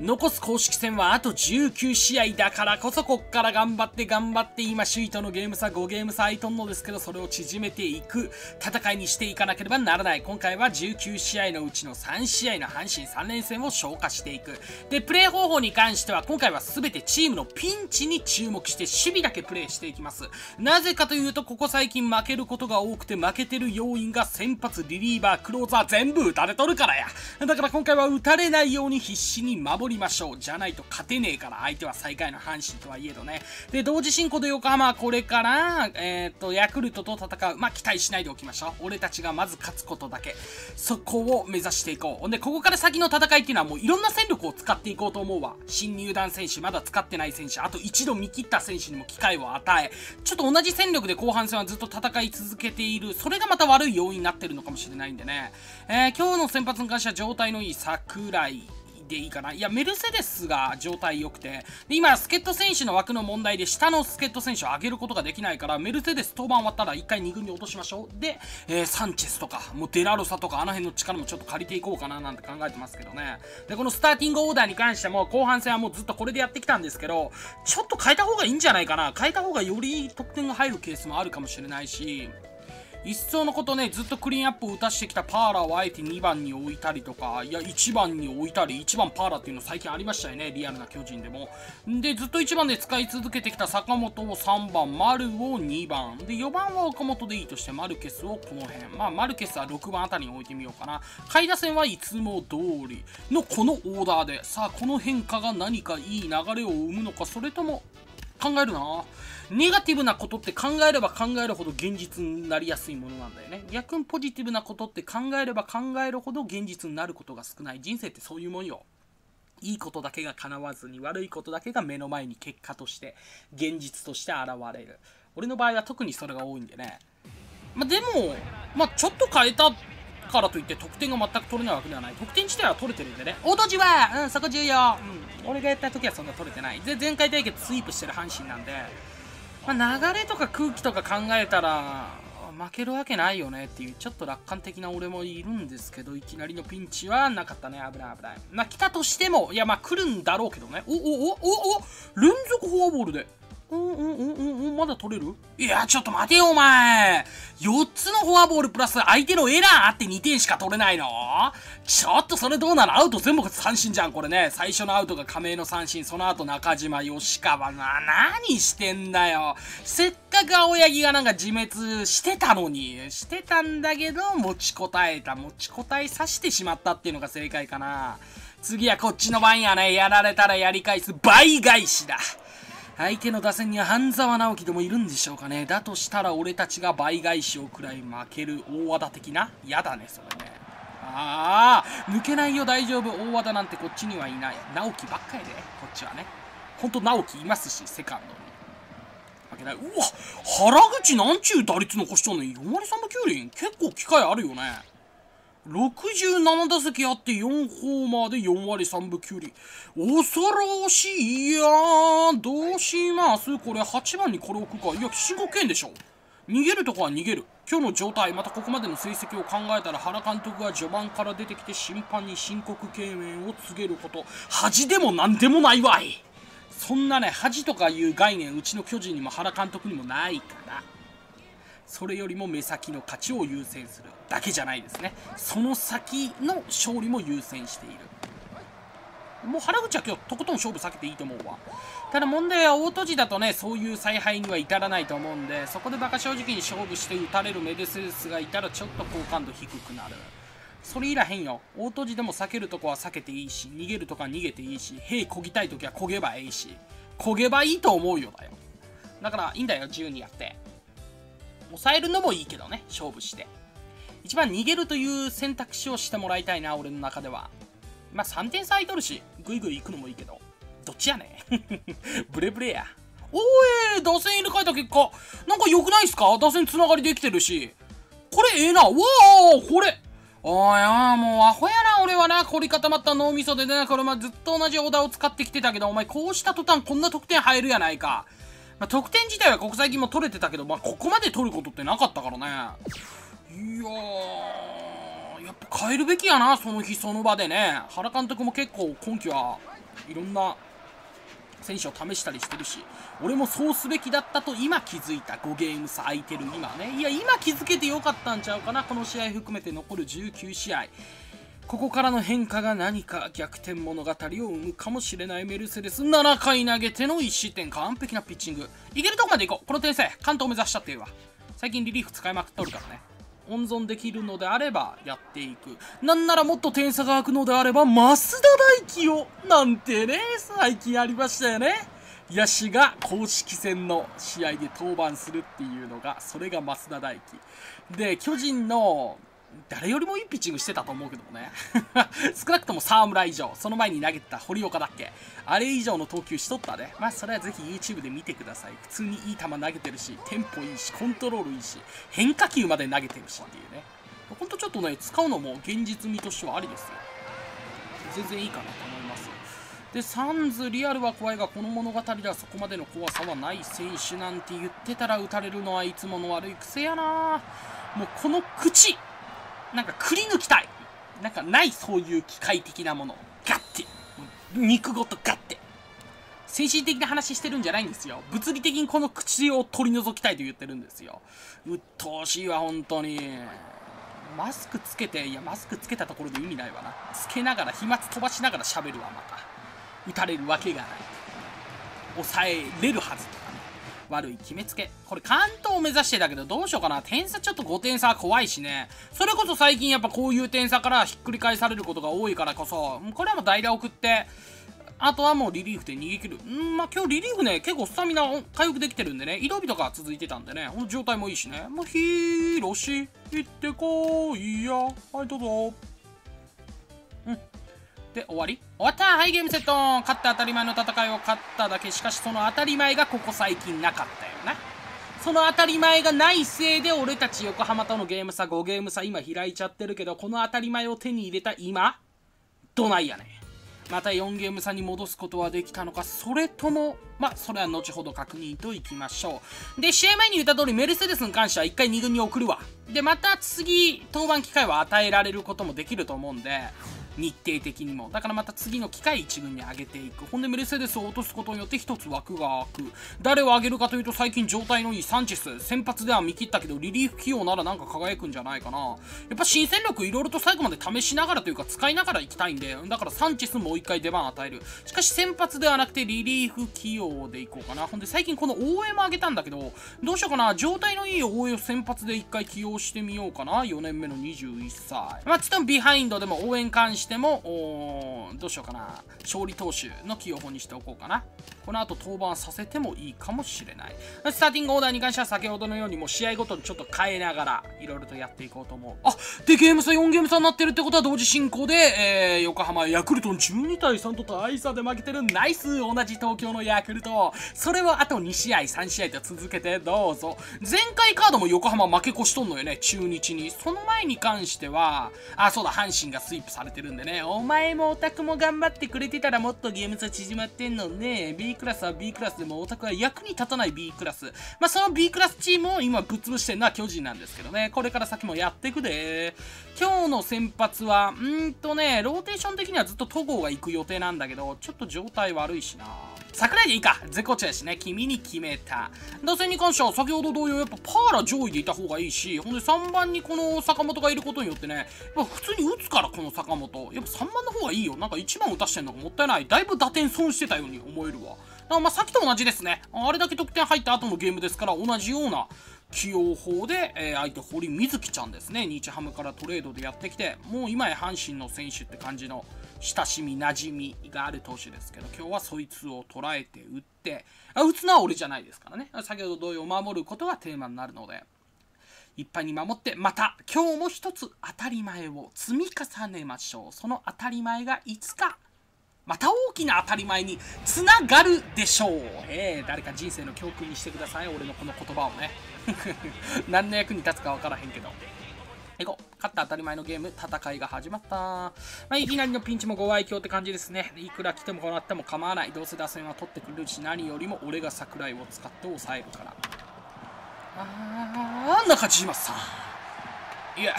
残す公式戦はあと19試合だからこそこっから頑張って頑張って今首位とのゲーム差5ゲーム差空いとんのですけどそれを縮めていく戦いにしていかなければならない。今回は19試合のうちの3試合の阪神3連戦を消化していく。でプレー方法に関しては今回は全てチームのピンチに注目して守備だけプレーしていきます。なぜかというとここ最近負けることが多くて負けてる要因が先発リリーバークローザー全部打たれとるからや。だから今回は打たれないように必死に守りりましょう。じゃないと勝てねえから、相手は最下位の阪神とはいえどね。で、同時進行で横浜はこれから、えっ、ー、と、ヤクルトと戦う。まあ、期待しないでおきましょう。俺たちがまず勝つことだけ。そこを目指していこう。ほんで、ここから先の戦いっていうのはもういろんな戦力を使っていこうと思うわ。新入団選手、まだ使ってない選手、あと一度見切った選手にも機会を与え、ちょっと同じ戦力で後半戦はずっと戦い続けている。それがまた悪い要因になってるのかもしれないんでね。えー、今日の先発に関しては状態のいい桜井、でいいかな。いや、メルセデスが状態良くて、で、今、助っ人選手の枠の問題で、下の助っ人選手を上げることができないから、メルセデス登板終わったら1回2軍に落としましょう。で、えー、サンチェスとか、もうデラロサとか、あの辺の力もちょっと借りていこうかななんて考えてますけどね。で、このスターティングオーダーに関しても、後半戦はもうずっとこれでやってきたんですけど、ちょっと変えた方がいいんじゃないかな。変えた方がより得点が入るケースもあるかもしれないし、一層のことね、ずっとクリーンアップを打たしてきたパーラーをあえて2番に置いたりとか、いや、1番に置いたり、1番パーラーっていうの最近ありましたよね、リアルな巨人でも。で、ずっと1番で使い続けてきた坂本を3番、丸を2番、で、4番は岡本でいいとして、マルケスをこの辺。まあ、マルケスは6番あたりに置いてみようかな。下位打線はいつも通りのこのオーダーで、さあ、この変化が何かいい流れを生むのか、それとも、考えるなネガティブなことって考えれば考えるほど現実になりやすいものなんだよね。逆にポジティブなことって考えれば考えるほど現実になることが少ない。人生ってそういうもんよ。いいことだけが叶わずに悪いことだけが目の前に結果として現実として現れる。俺の場合は特にそれが多いんでね。まあ、でも、まあ、ちょっと変えたからといって得点が全く取れないわけではない。得点自体は取れてるんでね。大戸寺は、うん、そこ重要。うん、俺がやった時はそんな取れてない。で、前回対決スイープしてる阪神なんで、まあ、流れとか空気とか考えたら、負けるわけないよねっていう、ちょっと楽観的な俺もいるんですけど、いきなりのピンチはなかったね。危ない危ない。まあ、来たとしても、いや、まあ、来るんだろうけどね。お、お、お、お、お、連続フォアボールで。うんうんうんうんうん、まだ取れるいや、ちょっと待てよ、お前。4つのフォアボールプラス相手のエラーあって2点しか取れないのちょっとそれどうなのアウト全部三振じゃん、これね。最初のアウトが亀井の三振、その後中島、吉川な、何してんだよ。せっかく青柳がなんか自滅してたのに、してたんだけど、持ちこたえた。持ちこたえさしてしまったっていうのが正解かな。次はこっちの番やね。やられたらやり返す倍返しだ。相手の打線には半沢直樹でもいるんでしょうかね。だとしたら俺たちが倍返しをくらい負ける大和田的な嫌だね、それね。ああ、抜けないよ大丈夫。大和田なんてこっちにはいない。直樹ばっかりで、こっちはね。ほんと直樹いますし、セカンドに。負けない。うわ、原口なんちゅう打率残しとんねん。4割3分9厘結構機会あるよね。67打席あって4ホーマーで4割3分9厘。恐ろしい。いやー、どうします？これ8番にこれ置くか。いや、4、5件でしょ。逃げるとこは逃げる。今日の状態、またここまでの成績を考えたら原監督が序盤から出てきて審判に申告敬遠を告げること。恥でも何でもないわい。そんなね、恥とかいう概念、うちの巨人にも原監督にもないから。それよりも目先の勝ちを優先するだけじゃないですね。その先の勝利も優先している。もう原口は今日とことん勝負避けていいと思うわ。ただ問題は大戸寺だとねそういう采配には至らないと思うんでそこで馬鹿正直に勝負して打たれるメデセウスがいたらちょっと好感度低くなる。それいらへんよ。大戸寺でも避けるとこは避けていいし逃げるとこは逃げていいし兵こぎたい時は焦げばいいし。焦げばいいと思うよだよ。だからいいんだよ自由にやって。抑えるのもいいけどね、勝負して。一番逃げるという選択肢をしてもらいたいな、俺の中では。まあ3点差空いとるし、ぐいぐい行くのもいいけど。どっちやね ブレブレや。おーい、打線入れ替えた結果、なんか良くないっすか？打線つながりできてるし。これええな。わーこれおいあもうアホやな、俺はな。凝り固まった脳みそでね、これまずっと同じオーダーを使ってきてたけど、お前こうした途端こんな得点入るやないか。まあ、得点自体は国際金も取れてたけど、まあ、ここまで取ることってなかったからね。いやー、やっぱ変えるべきやな、その日その場でね。原監督も結構今季はいろんな選手を試したりしてるし、俺もそうすべきだったと今気づいた5ゲーム差空いてる今ね。いや、今気づけてよかったんちゃうかな、この試合含めて残る19試合。ここからの変化が何か逆転物語を生むかもしれないメルセデス。7回投げての1失点。完璧なピッチング。いけるとこまで行こう。この点差、関東目指しちゃってるわ。最近リリーフ使いまくっとるからね。温存できるのであればやっていく。なんならもっと点差が開くのであれば、増田大輝をなんてね、最近ありましたよね。野手が公式戦の試合で登板するっていうのが、それが増田大輝。で、巨人の誰よりもいいピッチングしてたと思うけどもね。少なくとも沢村以上その前に投げてた堀岡だっけ。あれ以上の投球しとったねまあそれはぜひ YouTube で見てください。普通にいい球投げてるしテンポいいしコントロールいいし変化球まで投げてるしっていうね。ほんとちょっとね使うのも現実味としてはありですよ。全然いいかなと思います。でサンズリアルは怖いがこの物語ではそこまでの怖さはない選手なんて言ってたら打たれるのはいつもの悪い癖やな。もうこの口。なんかくり抜きたいなんかないそういう機械的なものガッて肉ごとガッて精神的な話してるんじゃないんですよ物理的にこの口を取り除きたいと言ってるんですよ鬱陶しいわ本当にマスクつけていやマスクつけたところで意味ないわなつけながら飛沫飛ばしながら喋るわまた打たれるわけがない抑えれるはず悪い決めつけ。これ関東を目指してたけど、どうしようかな。点差ちょっと5点差は怖いしね。それこそ最近やっぱこういう点差からひっくり返されることが多いからこそ、これはもう代打送って、あとはもうリリーフで逃げ切る。んまあ、今日リリーフね、結構スタミナ回復できてるんでね、移動日とか続いてたんでね、この状態もいいしね。もうひろし、行ってこいや。はい、どうぞ。うん。で、終わり終わったハイゲームセット勝った当たり前の戦いを勝っただけ。しかしその当たり前がここ最近なかったよな。その当たり前がないせいで俺たち横浜とのゲーム差5ゲーム差今開いちゃってるけど、この当たり前を手に入れた今、どないやねん。また4ゲーム差に戻すことはできたのか、それとも、まあ、それは後ほど確認といきましょう。で、試合前に言った通り、メルセデスに関しては1回2軍に送るわ。で、また次、登板機会は与えられることもできると思うんで、日程的にも。だからまた次の機会1軍に上げていく。ほんでメルセデスを落とすことによって1つ枠が空く。誰を上げるかというと最近状態のいいサンチェス。先発では見切ったけどリリーフ起用ならなんか輝くんじゃないかな。やっぱ新戦力いろいろと最後まで試しながらというか使いながら行きたいんで、だからサンチェスもう一回出番与える。しかし先発ではなくてリリーフ起用でいこうかな。ほんで最近この応援も上げたんだけど、どうしようかな。状態のいい応援を先発で1回起用してみようかな。4年目の21歳。まあ、つってもビハインドでも応援関しても、どうしようかな。勝利投手の起用法にしておこうかな。この後登板させてもいいかもしれない。スターティングオーダーに関しては先ほどのようにもう試合ごとにちょっと変えながらいろいろとやっていこうと思う。あで、ゲーム差4ゲーム差になってるってことは同時進行で、えー、横浜ヤクルトの12対3と大差で負けてるナイス同じ東京のヤクルト。それをあと2試合、3試合と続けてどうぞ。前回カードも横浜負け越しとんのよね、中日に。その前に関しては、あ、そうだ、阪神がスイープされてるんでね、お前もオタクも頑張ってくれてたらもっとゲーム差縮まってんのね。B クラスは B クラスでもオタクは役に立たない B クラス。まあ、その B クラスチームを今ぶっ潰してるのは巨人なんですけどね。これから先もやっていくで。今日の先発は、うんーとね、ローテーション的にはずっと戸郷が行く予定なんだけど、ちょっと状態悪いしな。桜井でいいか。絶好調やしね。君に決めた。打線に関しては先ほど同様、やっぱパーラ上位でいた方がいいし、ほんで3番にこの坂本がいることによってね、やっぱ普通に打つからこの坂本。やっぱ3番の方がいいよ。なんか1番打たしてんのがもったいない。だいぶ打点損してたように思えるわ。だからまあさっきと同じですね。あれだけ得点入った後のゲームですから同じような起用法で、えー、相手堀瑞希ちゃんですね。日ハムからトレードでやってきて、もう今や阪神の選手って感じの親しみ馴染みがある投手ですけど、今日はそいつを捉えて打って、あ打つのは俺じゃないですからね。先ほど同様守ることがテーマになるので、いっぱいに守って、また今日も一つ当たり前を積み重ねましょう。その当たり前がいつかまた大きな当たり前につながるでしょう。えー、誰か人生の教訓にしてください。俺のこの言葉をね。何の役に立つか分からへんけど。行こう。勝った当たり前のゲーム、戦いが始まった。まあ、いきなりのピンチもご愛嬌って感じですね。いくら来てもこうなっても構わない。どうせ打線は取ってくるし、何よりも俺が桜井を使って抑えるから。あー、中島さん。いや、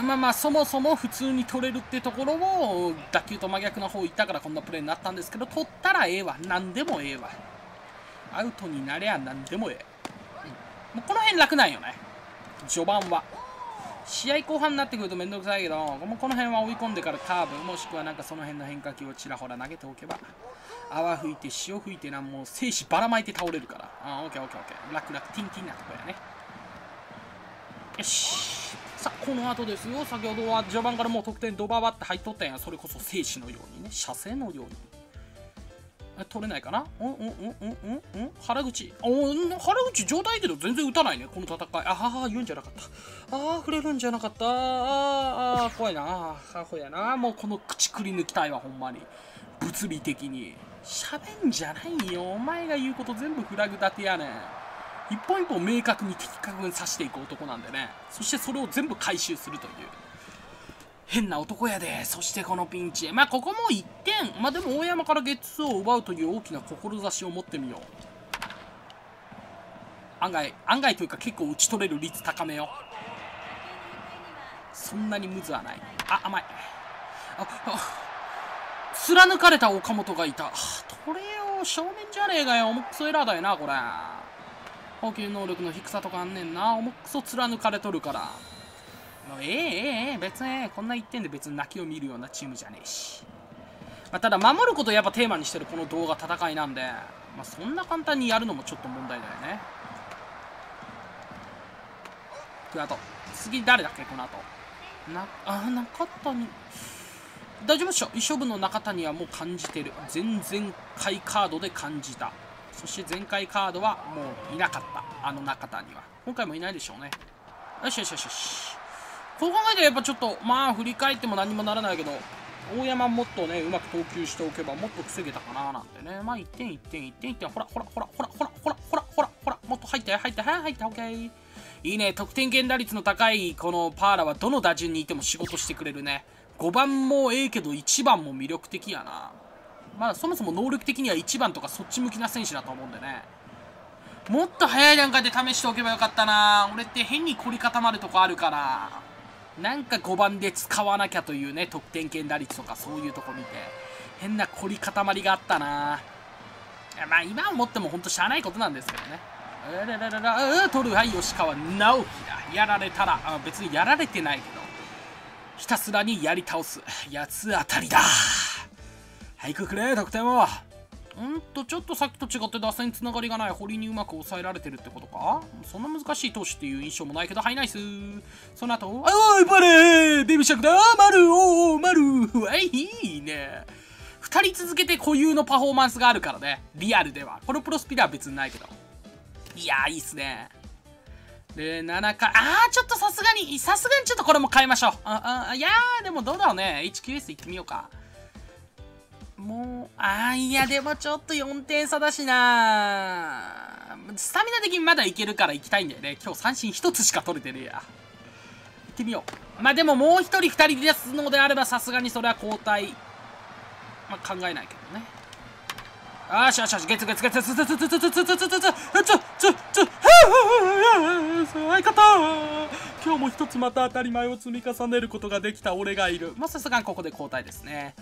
まあまあそもそも普通に取れるってところを打球と真逆の方行ったからこんなプレーになったんですけど取ったらええわ何でもええわアウトになりゃ何でもええ、うん、もうこの辺楽なんよね序盤は試合後半になってくるとめんどくさいけどもうこの辺は追い込んでからカーブもしくはなんかその辺の変化球をちらほら投げておけば泡吹いて潮吹いてなもう精子ばらまいて倒れるから。あオッケーオッケーオッケー。楽々ティンティンなとこやね。よし。さあこの後ですよ。先ほどは序盤からもう得点ドババって入っとったん。やそれこそ生死のようにね。射精のように。取れないかな？うんうんうんうんうんうん原口お原口状態いけど全然打たないね。この戦い。ああ言うんじゃなかった。ああ触れるんじゃなかった。ああ怖いな。ああほやな。もうこの口くり抜きたいわほんまに。物理的に。喋んじゃないよ。お前が言うこと全部フラグ立てやねん。一本一本明確に的確に刺していく男なんでね。そしてそれを全部回収するという。変な男やで。そしてこのピンチまあここも1点。まあでも大山からゲッツーを奪うという大きな志を持ってみよう。案外案外というか結構打ち取れる率高めよそんなにムズはない。あ甘い。ああ貫かれた岡本がいた。取れよ正面じゃねえかよ。重くそエラーだよなこれ。補給能力の低さとかあんねんな。重くそ貫かれとるから。ええええ別にこんな1点で別に泣きを見るようなチームじゃねえし、まあ、ただ守ることをやっぱテーマにしてるこの動画戦いなんで、まあ、そんな簡単にやるのもちょっと問題だよね。あと次誰だっけこの後。なあ中谷。大丈夫っしょ？一勝負の中谷はもう感じてる。前々回カードで感じた。そして前回カードはもういなかった。あの中谷は。今回もいないでしょうね。よしよしよしよし。そう考えたらやっぱちょっとまあ振り返っても何もならないけど大山もっとねうまく投球しておけばもっと防げたかななんてね。まあ1点1点1点1点。ほらほらほらほらほらほらほらほらほらほらもっと入って入ってはい入って OK いいね得点圏打率の高いこのパーラはどの打順にいても仕事してくれるね5番もええけど1番も魅力的やなまあそもそも能力的には1番とかそっち向きな選手だと思うんでねもっと早い段階で試しておけばよかったな俺って変に凝り固まるとこあるからなんか5番で使わなきゃというね得点圏打率とかそういうとこ見て。変な凝り固まりがあったな。まあ今思っても本当しゃあないことなんですけどね。あらららら取るはい吉川直樹だ。やられたらあ別にやられてないけど。ひたすらにやり倒す八つ当たりだ。早くくれ得点を。うんとちょっとさっきと違って打線つながりがない堀にうまく抑えられてるってことか？そんな難しい投手っていう印象もないけどはいナイス。その後おいバレーベビーシャクだマルおおマルはいいいね。2人続けて固有のパフォーマンスがあるからね。リアルでは。このプロスピラは別にないけど。いやいいっすね。で7回あーちょっとさすがにさすがにちょっとこれも変えましょう。ああいやーでもどうだろうね。HQS 行ってみようか。もう、ああ、いや、でもちょっと4点差だしなスタミナ的にまだいけるから行きたいんだよね。今日三振1つしか取れてねえや。行ってみよう。まあでももう1人2人ですのであればさすがにそれは交代。まあ考えないけどね。あーしよしよし、ゲツゲツゲツ、ツツツツツツツツツツツツツツツツ相方今日も一つまた当たり前を積み重ねることができた俺がいる。まあさすがにここで交代ですね。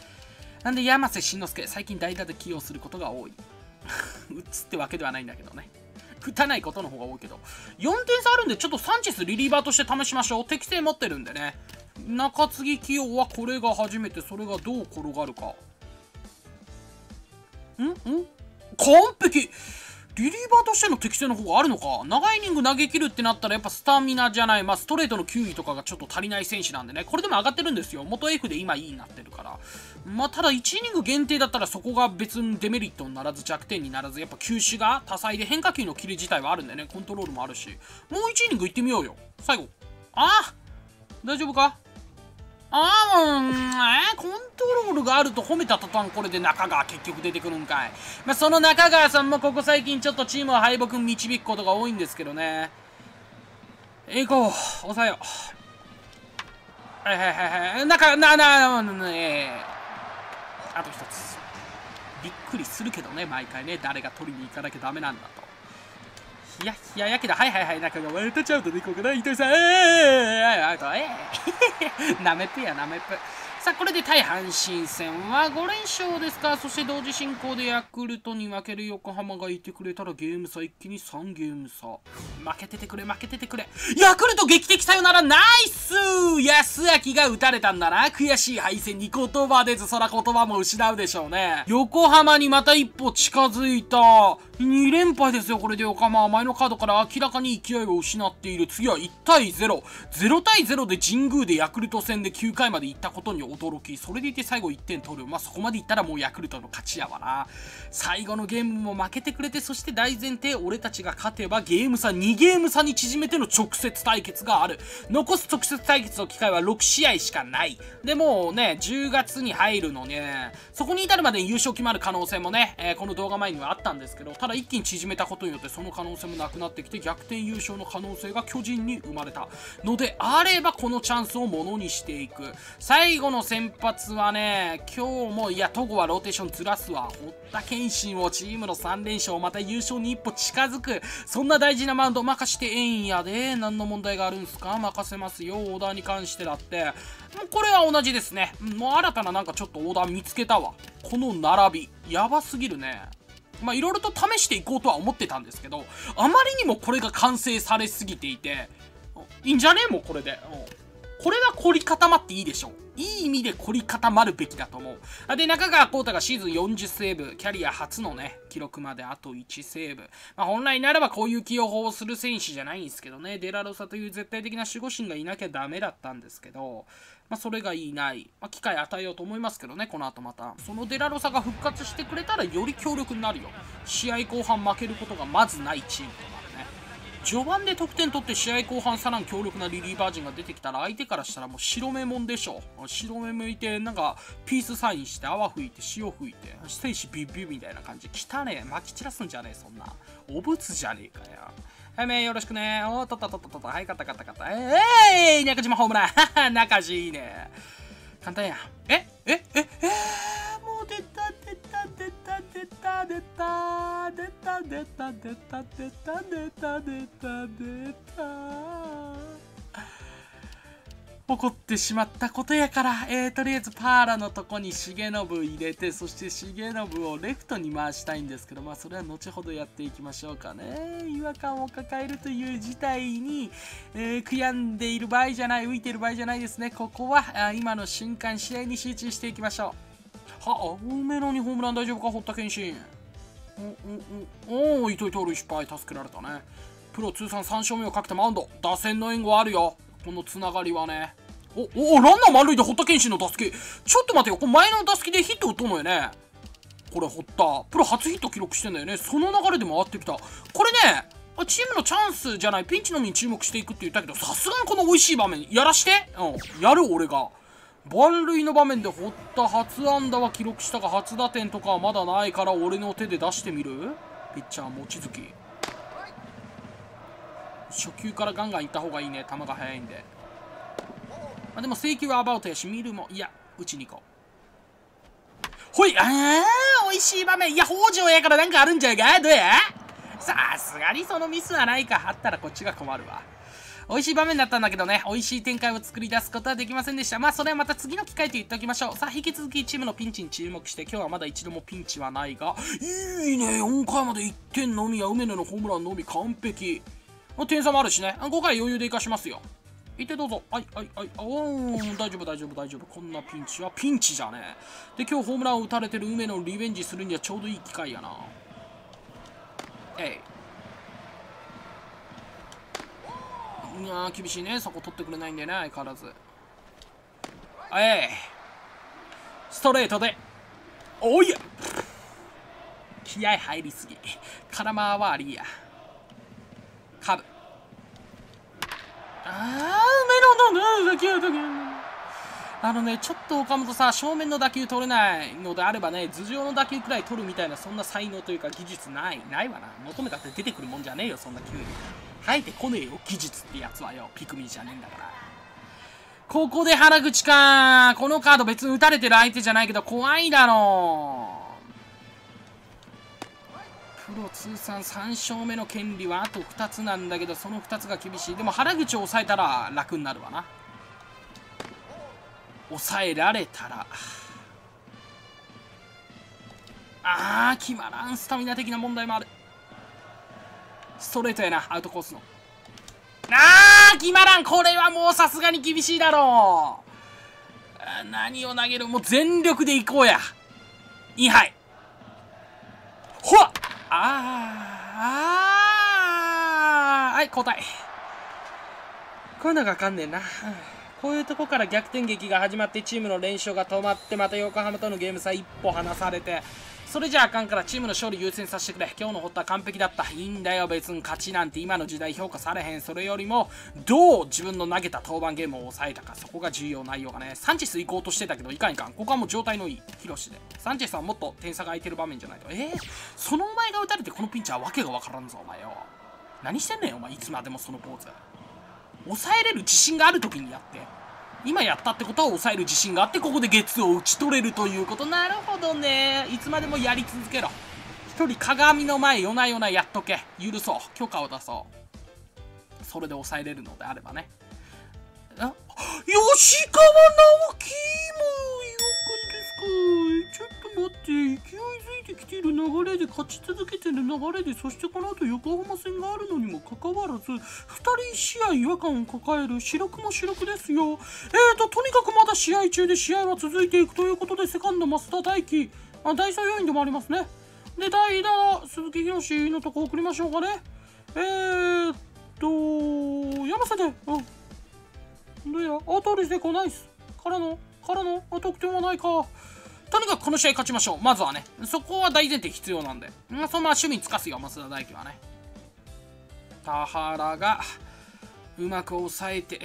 なんで山瀬慎之介最近代打で起用することが多い。打つってわけではないんだけどね。打たないことの方が多いけど。4点差あるんでちょっとサンチェスリリーバーとして試しましょう。適正持ってるんでね。中継ぎ起用はこれが初めて。それがどう転がるか。ん？ん？完璧。リリーバーとしての適性の方があるのか？長いイニング投げ切るってなったらやっぱスタミナじゃない、まあ、ストレートの球威とかがちょっと足りない選手なんでね。これでも上がってるんですよ。元 F で今 E になってるから。まあただ1イニング限定だったらそこが別にデメリットにならず弱点にならずやっぱ球種が多彩で変化球の切り自体はあるんでね。コントロールもあるし。もう1イニングいってみようよ。最後。ああ大丈夫か？ああ、えー、コントロールがあると褒めた途端これで中川結局出てくるんかい。まあ、その中川さんもここ最近ちょっとチームを敗北に導くことが多いんですけどね。行こう。抑えよう。はいはいはいはい。中、な、な、な、えー、あと一つ。びっくりするけどね、毎回ね。誰が取りに行かなきゃダメなんだと。いやいややけどはいはいはいなんかワルタチャウトでいこうかな糸井さんええアウトええな めっぺやなめっぺさあ、これで対阪神戦は5連勝ですか。そして同時進行でヤクルトに負ける横浜がいてくれたらゲーム差一気に3ゲーム差。負けててくれ、負けててくれ。ヤクルト劇的さよならナイス安明が打たれたんだな。悔しい敗戦に言葉出ず、そら言葉も失うでしょうね。横浜にまた一歩近づいた。2連敗ですよ、これで横浜は前のカードから明らかに勢いを失っている。次は1対0。0対0で神宮でヤクルト戦で9回まで行ったことに驚き、それでいて最後1点取る。まあ、そこまでいったらもうヤクルトの勝ちやわな。最後のゲームも負けてくれて、そして大前提、俺たちが勝てばゲーム差2ゲーム差に縮めての直接対決がある。残す直接対決の機会は6試合しかない。でもね、10月に入るのね、そこに至るまで優勝決まる可能性もね、えー、この動画前にはあったんですけど、ただから一気に縮めたことによってその可能性もなくなってきて逆転優勝の可能性が巨人に生まれたのであればこのチャンスをものにしていく。最後の先発はね、今日も、いや、戸郷はローテーションずらすわ。堀田健信をチームの3連勝、また優勝に一歩近づく。そんな大事なマウンド任してええんやで。何の問題があるんすか？任せますよ。オーダーに関してだって。もうこれは同じですね。もう新たななんかちょっとオーダー見つけたわ。この並び。やばすぎるね。まあいろいろと試していこうとは思ってたんですけど、あまりにもこれが完成されすぎていて、いいんじゃね？えもうこれで。これが凝り固まっていいでしょう。いい意味で凝り固まるべきだと思う。で、中川幸太がシーズン40セーブ、キャリア初のね、記録まであと1セーブ。まあ、本来ならばこういう起用法をする選手じゃないんですけどね、デラロサという絶対的な守護神がいなきゃダメだったんですけど、まあ、それがいない。まあ、機会与えようと思いますけどね、この後また。そのデラロサが復活してくれたらより強力になるよ。試合後半負けることがまずないチームとな。序盤で得点取って試合後半さらに強力なリリーバー陣が出てきたら相手からしたらもう白目もんでしょ白目向いてなんかピースサインして泡吹いて塩吹いて戦士ビュビュみたいな感じ。汚ねえ。撒き散らすんじゃねえそんな。お仏じゃねえかよ。はいめよろしくね。おっとっとっとっとはい勝った勝った勝った。えい、ー、中島ホームラン。中島いいね。簡単や。ええええー、もう出た出た出た出た出た。出た出た出た出た出た出た出た起こってしまったことやから、えー、とりあえずパーラのとこに重信入れて、そして重信をレフトに回したいんですけど、まあそれは後ほどやっていきましょうかね。違和感を抱えるという事態に、えー、悔やんでいる場合じゃない、浮いている場合じゃないですね。ここは、あ今の瞬間、試合に集中していきましょう。はあ、梅野にホームラン大丈夫か、堀田健信。お、お、お、お、糸井盗塁失敗、助けられたね。プロ通算3勝目をかけたマウンド。打線の援護あるよ。このつながりはね。お、お、ランナー満塁で堀田健信の打席。ちょっと待てよ。これ前の打席でヒット打っとんのよね。これ堀田。プロ初ヒット記録してんだよね。その流れで回ってきた。これね、チームのチャンスじゃない、ピンチのみに注目していくって言ったけど、さすがにこの美味しい場面、やらしてうん。やる俺が。万塁の場面で堀田初安打は記録したが、初打点とかはまだないから、俺の手で出してみる？ピッチャー、望月。初球からガンガンいった方がいいね。球が速いんで。まあ、でも請求はアバウトやし、見るも、いや、打ちに行こう。ほい、あー、美味しい場面。いや、北条やからなんかあるんじゃいか？どうや？さすがにそのミスはないか。あったらこっちが困るわ。美味しい場面だったんだけどね、美味しい展開を作り出すことはできませんでした。まあ、それはまた次の機会と言っておきましょう。さあ、引き続きチームのピンチに注目して、今日はまだ一度もピンチはないが、いいね、4回まで1点のみや梅野のホームランのみ完璧。点差もあるしね、5回余裕で生かしますよ。いてどうぞ。はい、はい、はい。おー、大丈夫、大丈夫、大丈夫。こんなピンチはピンチじゃねえ。で、今日ホームランを打たれてる梅野をリベンジするにはちょうどいい機会やな。えい。いや厳しいね。そこ取ってくれないんだよね、相変わらず。えい。ストレートで。おいや気合入りすぎ。空回はありや。カブ。あー、メロンの打球打球あのね、ちょっと岡本さ、正面の打球取れないのであればね、頭上の打球くらい取るみたいな、そんな才能というか技術ない。ないわな。求めたって出てくるもんじゃねえよ、そんな球に。生えてこねえよ、技術ってやつはよ。ピクミンじゃねえんだから。ここで原口か。このカード別に打たれてる相手じゃないけど、怖いだろう。プロ通算3勝目の権利はあと2つなんだけどその2つが厳しいでも原口を抑えたら楽になるわな抑えられたらあー決まらんスタミナ的な問題もあるストレートやなアウトコースの。あー決まらん。これはもうさすがに厳しいだろう。何を投げるもう全力でいこうや。インハイ。ほっあーあーはい交代。こういうのがあかんねんな、こういうとこから逆転劇が始まってチームの連勝が止まってまた横浜とのゲーム差一歩離されて。それじゃああかんからチームの勝利優先させてくれ。今日のホットは完璧だった。いいんだよ。別に勝ちなんて今の時代評価されへん。それよりもどう自分の投げた登板ゲームを抑えたか。そこが重要内容がね。サンチェス行こうとしてたけどいかんいかん。ここはもう状態のいい。ヒロシで。サンチェスはもっと点差が空いてる場面じゃないと。えー、そのお前が打たれてこのピンチはわけがわからんぞお前よ。何してんねんお前。いつまでもそのポーズ。抑えれる自信がある時にやって。今やったってことは抑える自信があってここでゲッツーを打ち取れるということ。なるほどね。いつまでもやり続けろ。一人鏡の前夜な夜なやっとけ。許そう。許可を出そう。それで抑えれるのであればね。あ吉川直樹もよくんですか。ちょって勢いづいてきている流れで勝ち続けてる流れでそしてこの後横浜戦があるのにもかかわらず2人試合違和感を抱える主力も主力ですよ。えーととにかくまだ試合中で試合は続いていくということでセカンド増田大輝あ第3要員でもありますね。で代打鈴木宏のとこ送りましょうかね。えーっと山瀬でうんどうやあ通りしてこないっす。からのからのあ得点はないか。とにかくこの試合勝ちましょう。まずはね。そこは大前提必要なんで。まあ、そのまま守備につかすよ、増田大輝はね。田原が、うまく抑えて。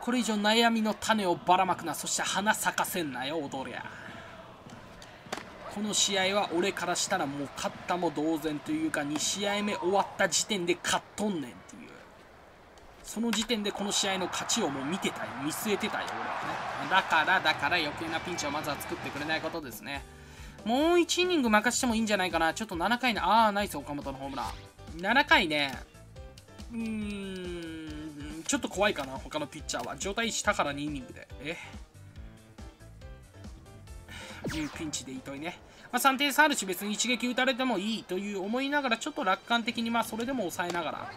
これ以上悩みの種をばらまくな。そして花咲かせんなよ、踊りゃ。この試合は俺からしたらもう勝ったも同然というか2試合目終わった時点で勝っとんねんっていうその時点でこの試合の勝ちをもう見てたよ見据えてたよ俺だからだから余計なピンチをまずは作ってくれないことですね。もう1イニング任してもいいんじゃないかな。ちょっと7回ねああナイス岡本のホームラン。7回ね。うーん。ちょっと怖いかな他のピッチャーは。状態したから2イニングで。え？いう、ピンチで糸井ね。まあ、3点差あるし別に一撃打たれてもいいという思いながらちょっと楽観的にまあそれでも抑えながら。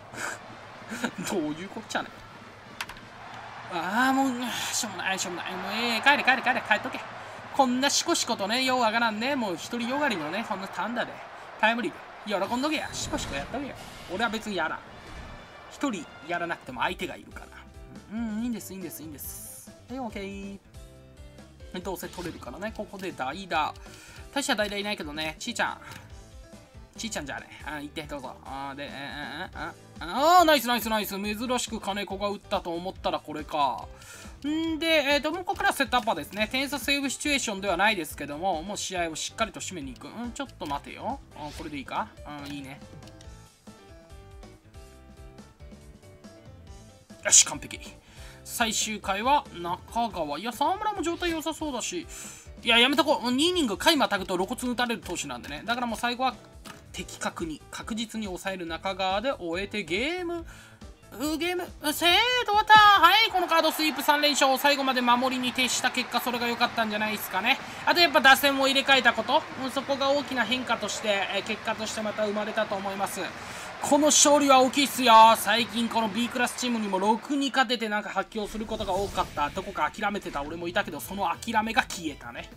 どういうこっちゃね。ああもうしょうもないしょうもない。もうええ帰れ帰れ帰れ帰っとけ。こんなしこしことねようわからんね。もう一人よがりのねこんな単打で。タイムリーで。喜んどけや。しこしこやっとけよ。俺は別にやらん。一人やらなくても相手がいるから。うんいいんですいいんですいいんです。はいオッケーどうせ取れるからね。ここで代打。大した代打いないけどね。ちーちゃん。ちーちゃんじゃね。あ、行って、どうぞ。あ、で、あ、あ、あ、あ、ナイスナイスナイス。珍しく金子が打ったと思ったらこれか。んで、えっ、ー、と、もうここからセットアッパーですね。点差セーブシチュエーションではないですけども、もう試合をしっかりと締めに行く。うん、ちょっと待てよ。あ、これでいいか？うん、いいね。よし、完璧。最終回は中川。いや、沢村も状態良さそうだし、いや、やめとこう。2イニング回またぐと露骨に打たれる投手なんでね。だからもう最後は的確に、確実に抑える中川で終えてゲーム、ゲーム、せーどうたはい、このカードスイープ3連勝最後まで守りに徹した結果、それが良かったんじゃないですかね。あとやっぱ打線も入れ替えたこと、そこが大きな変化として、結果としてまた生まれたと思います。この勝利は大きいっすよ。最近この B クラスチームにも6に勝ててなんか発狂することが多かった。どこか諦めてた。俺もいたけどその諦めが消えたね。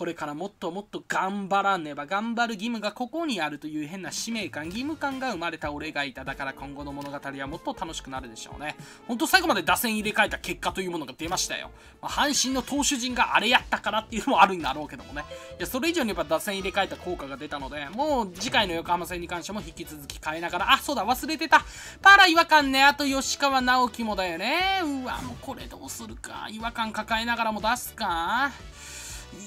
これからもっともっと頑張らねば頑張る義務がここにあるという変な使命感義務感が生まれた俺がいただから今後の物語はもっと楽しくなるでしょうね。ほんと最後まで打線入れ替えた結果というものが出ましたよ、まあ、阪神の投手陣があれやったからっていうのもあるんだろうけどもね。いやそれ以上にやっぱ打線入れ替えた効果が出たのでもう次回の横浜戦に関しても引き続き変えながらあそうだ忘れてた。パラ違和感ねあと吉川直樹もだよね。うわもうこれどうするか。違和感抱えながらも出すか。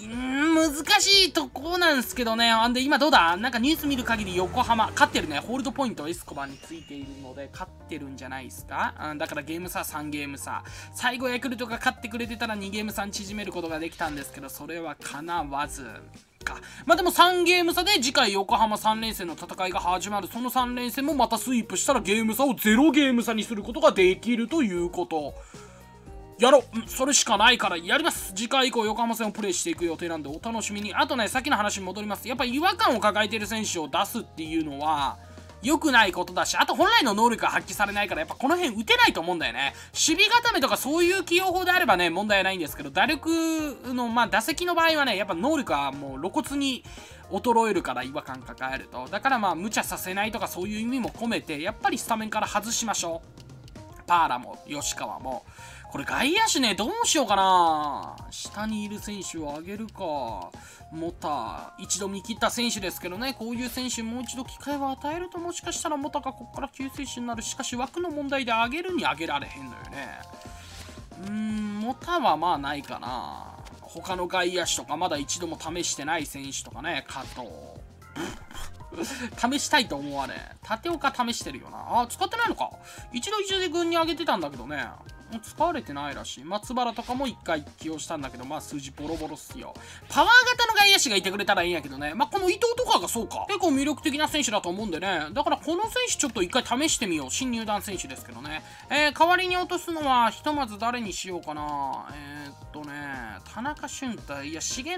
難しいとこなんですけどね。あんで、今どうだ？なんかニュース見る限り横浜、勝ってるね。ホールドポイントエスコバについているので、勝ってるんじゃないですか？うん、だからゲーム差3ゲーム差。最後ヤクルトが勝ってくれてたら2ゲーム差縮めることができたんですけど、それは叶わず。か。まあでも3ゲーム差で次回横浜3連戦の戦いが始まる。その3連戦もまたスイープしたらゲーム差を0ゲーム差にすることができるということ。やろうそれしかないからやります次回以降横浜戦をプレイしていく予定なんでお楽しみにあとねさっきの話に戻りますやっぱ違和感を抱えている選手を出すっていうのは良くないことだし、あと本来の能力が発揮されないから、やっぱこの辺打てないと思うんだよね。守備固めとかそういう起用法であればね、問題ないんですけど、打力の、まあ、打席の場合はね、やっぱ能力はもう露骨に衰えるから違和感抱えると。だからまあ、無茶させないとかそういう意味も込めて、やっぱりスタメンから外しましょう。パーラも、吉川も。これ外野手ね、どうしようかな。下にいる選手を上げるか。モタ一度見切った選手ですけどね、こういう選手もう一度機会を与えるともしかしたらモタがここから救世主になる。しかし枠の問題で上げるに上げられへんのよね。うーん、モタはまあないかな。他の外野手とかまだ一度も試してない選手とかね、加藤。試したいと思われ。縦岡試してるよな。あ、使ってないのか。一度一度で軍に上げてたんだけどね。使われてないらしい。松原とかも1回起用したんだけど、まあ数字ボロボロっすよ。パワー型の外野手がいてくれたらいいんやけどね。まあこの伊藤とかがそうか。結構魅力的な選手だと思うんでね。だからこの選手ちょっと1回試してみよう。新入団選手ですけどね。えー、代わりに落とすのは、ひとまず誰にしようかな。えー、っとね、田中俊太、いや、重信、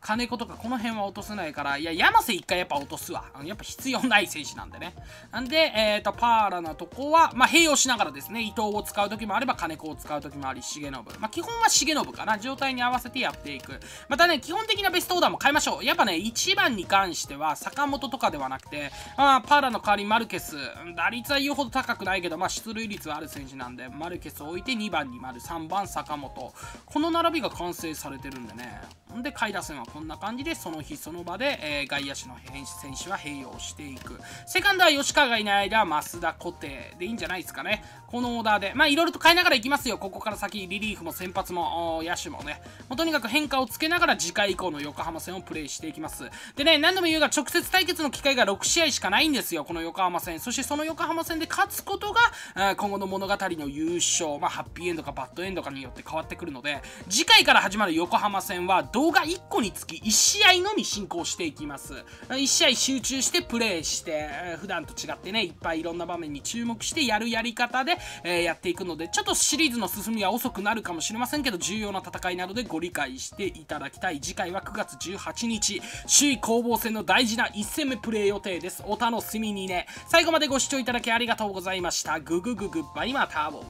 金子とかこの辺は落とせないから、いや、山瀬1回やっぱ落とすわ。やっぱ必要ない選手なんでね。なんで、えー、っと、パーラなとこは、まあ併用しながらですね、伊藤を使う時もあれば、金子を使う時もあり、重信。まあ、基本は重信かな。状態に合わせてやっていく。またね、基本的なベストオーダーも変えましょう。やっぱね、1番に関しては、坂本とかではなくて、まあ、パーラの代わりマルケス。打率は言うほど高くないけど、まあ、出塁率はある選手なんで、マルケスを置いて2番に丸、3番坂本。この並びが完成されてるんでね。で、下位打線はこんな感じで、その日その場で、えー、外野手の選手は併用していく。セカンドは吉川がいない間は増田固定でいいんじゃないですかね。このオーダーで。まあ、いろいろと変えながらいきますよ。ここから先、リリーフも先発も、野手もね。もうとにかく変化をつけながら次回以降の横浜戦をプレイしていきます。でね、何度も言うが、直接対決の機会が6試合しかないんですよ。この横浜戦。そしてその横浜戦で勝つことが、今後の物語の優勝、まあ、ハッピーエンドかバッドエンドかによって変わってくるので、次回から始まる横浜戦は動画1個につき1試合のみ進行していきます。1試合集中してプレイして、普段と違ってね、いっぱいいろんな場面に注目してやるやり方で、え、やっていくので、ちょっとシリーズの進みは遅くなるかもしれませんけど、重要な戦いなどでご理解していただきたい。次回は9月18日、首位攻防戦の大事な1戦目プレイ予定です。お楽しみにね。最後までご視聴いただきありがとうございました。ググググッバイまた